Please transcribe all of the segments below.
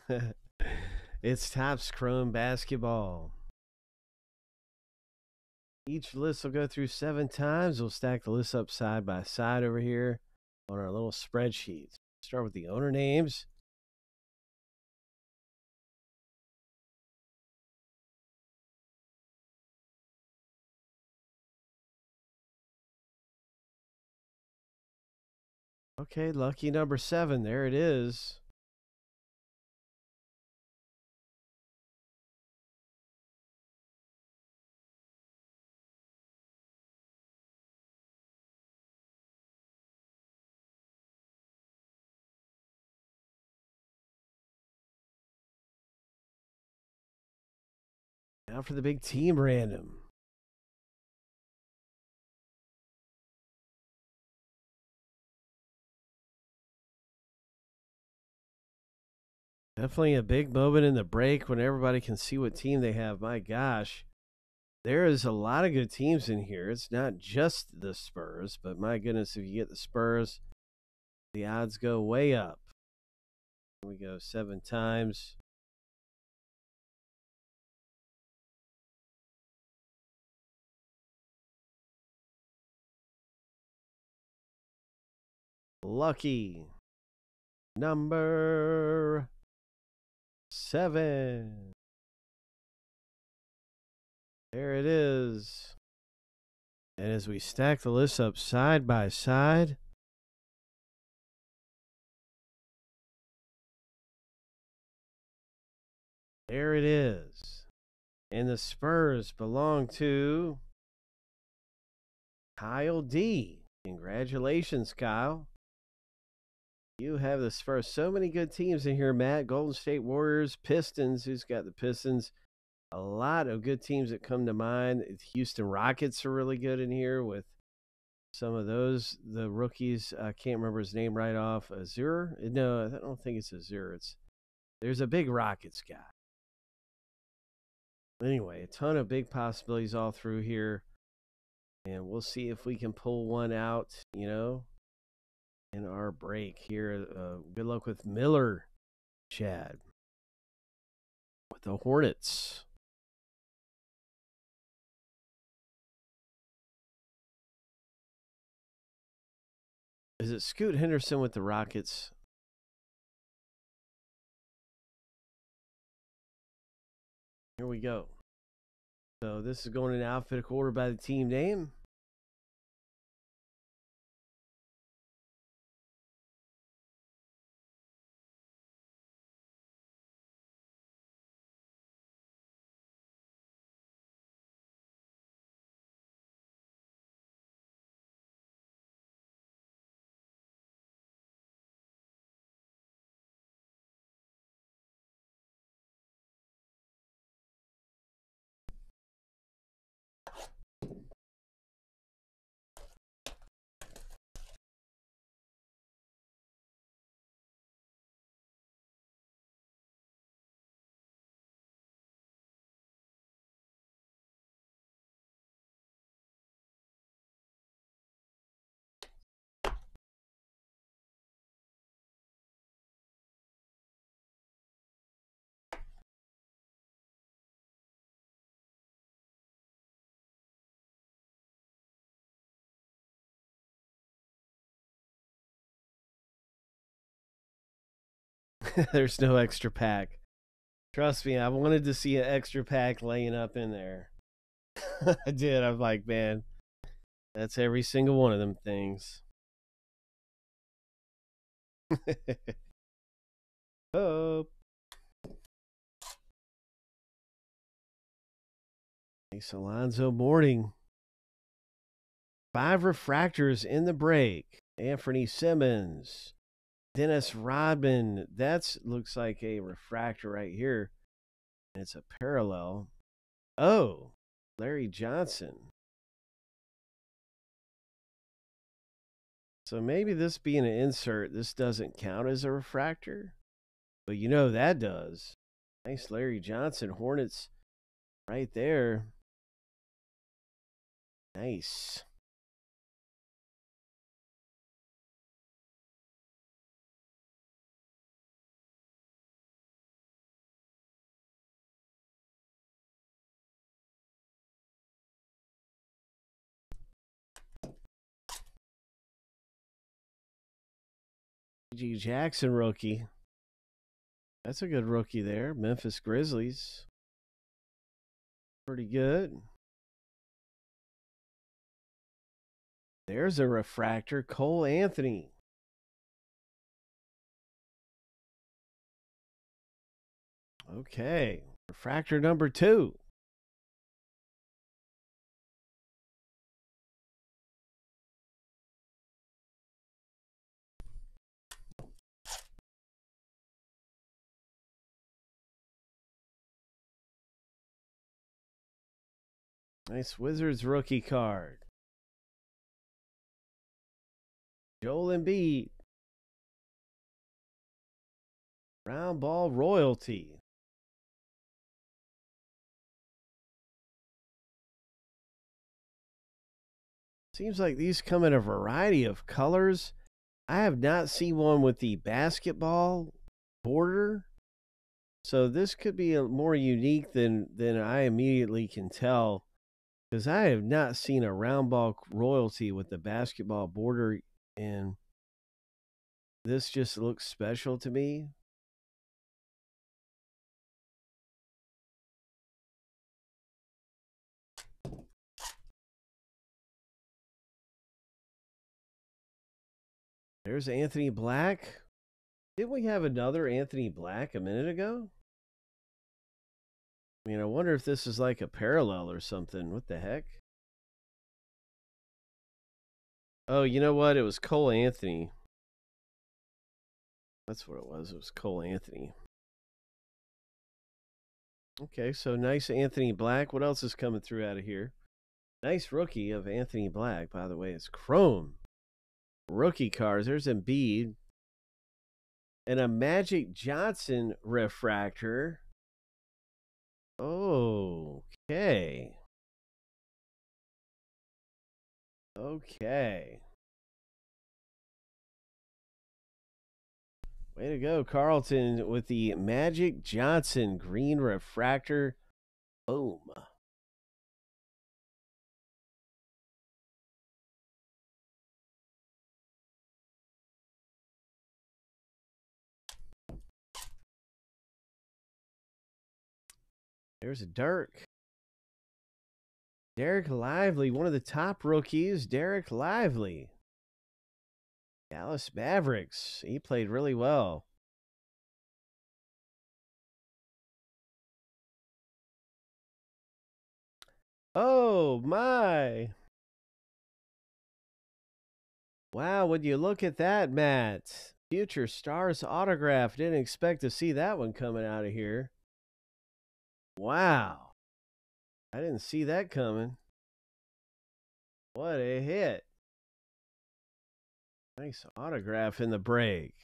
it's Topps Chrome Basketball. Each list will go through seven times. We'll stack the list up side by side over here on our little spreadsheet. Start with the owner names. Okay, lucky number seven. There it is. Now for the big team random. Definitely a big moment in the break when everybody can see what team they have. My gosh, there is a lot of good teams in here. It's not just the Spurs, but my goodness, if you get the Spurs, the odds go way up. we go seven times. Lucky number seven. There it is. And as we stack the lists up side by side, there it is. And the Spurs belong to Kyle D. Congratulations, Kyle. You have this first. So many good teams in here, Matt. Golden State Warriors, Pistons. Who's got the Pistons? A lot of good teams that come to mind. Houston Rockets are really good in here with some of those. The rookies, I can't remember his name right off. Azure? No, I don't think it's Azure. It's there's a big Rockets guy. Anyway, a ton of big possibilities all through here. And we'll see if we can pull one out, you know, in our break here. Uh, good luck with Miller, Chad, with the Hornets. Is it Scoot Henderson with the Rockets? Here we go. So this is going in alphabetical order by the team name. There's no extra pack. Trust me, I wanted to see an extra pack laying up in there. I did. I'm like, man, that's every single one of them things. oh. Thanks, Alonzo Mourning. Five refractors in the break. Anthony Simmons, Dennis Rodman. That looks like a refractor right here. And It's a parallel. Oh, Larry Johnson. So maybe this being an insert, this doesn't count as a refractor. But you know that does. Nice Larry Johnson. Hornets right there. Nice. G. Jackson rookie. That's a good rookie there. Memphis Grizzlies. Pretty good. There's a refractor. Cole Anthony. Okay. Refractor number two. Nice Wizards rookie card. Joel Embiid. Round ball royalty. Seems like these come in a variety of colors. I have not seen one with the basketball border. So this could be more unique than than I immediately can tell because I have not seen a round ball royalty with the basketball border and this just looks special to me. There's Anthony Black. Didn't we have another Anthony Black a minute ago? I mean, I wonder if this is like a parallel or something. What the heck? Oh, you know what? It was Cole Anthony. That's what it was. It was Cole Anthony. Okay, so nice Anthony Black. What else is coming through out of here? Nice rookie of Anthony Black, by the way. It's Chrome. Rookie cards. There's Embiid. And a Magic Johnson refractor. Okay. Okay. Way to go, Carlton, with the Magic Johnson green refractor. Boom. There's a Dirk. Dereck Lively, one of the top rookies. Dereck Lively. Dallas Mavericks. He played really well. Oh my. Wow, would you look at that, Matt? Future Stars autograph. Didn't expect to see that one coming out of here. Wow. I didn't see that coming. What a hit. Nice autograph in the break.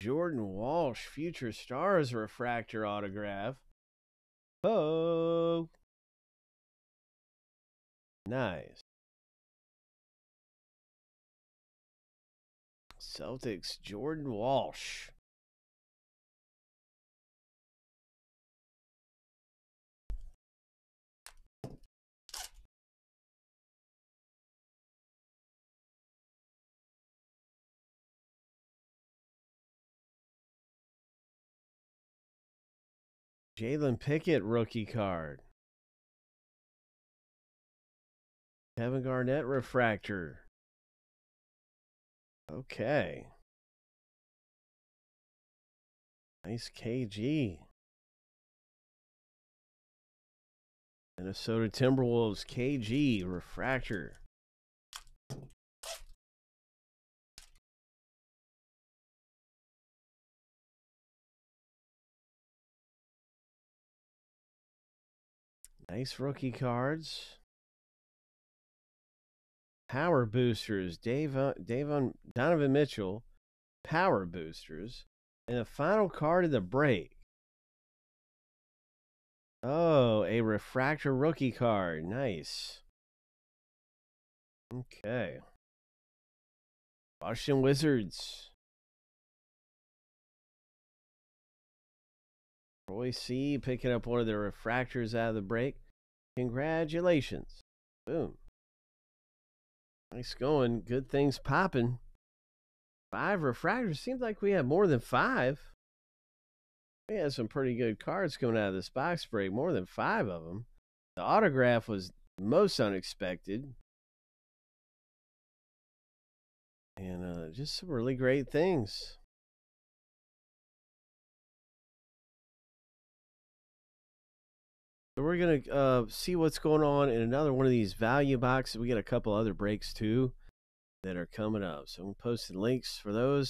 Jordan Walsh, Future Stars refractor autograph. Oh. Nice. Celtics, Jordan Walsh. Jalen Pickett rookie card. Kevin Garnett refractor. Okay. Nice KG. Minnesota Timberwolves KG refractor. Nice rookie cards. Power boosters. Dave, uh, Dave on Donovan Mitchell. Power boosters. And the final card of the break. Oh, a refractor rookie card. Nice. Okay. Washington Wizards. Roy C. picking up one of the refractors out of the break. Congratulations. Boom. Nice going. Good things popping. Five refractors. Seems like we have more than five. We had some pretty good cards coming out of this box break, more than five of them. The autograph was most unexpected. And uh, just some really great things. So we're gonna uh, see what's going on in another one of these value boxes. We got a couple other breaks too that are coming up. So I'm posting links for those.